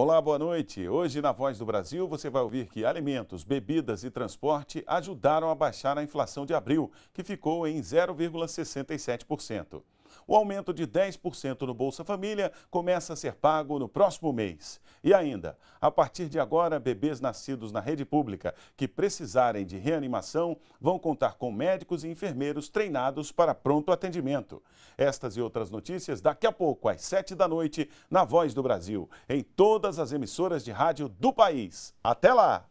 Olá, boa noite. Hoje na Voz do Brasil você vai ouvir que alimentos, bebidas e transporte ajudaram a baixar a inflação de abril, que ficou em 0,67%. O aumento de 10% no Bolsa Família começa a ser pago no próximo mês. E ainda, a partir de agora, bebês nascidos na rede pública que precisarem de reanimação vão contar com médicos e enfermeiros treinados para pronto atendimento. Estas e outras notícias daqui a pouco, às 7 da noite, na Voz do Brasil, em todas as emissoras de rádio do país. Até lá!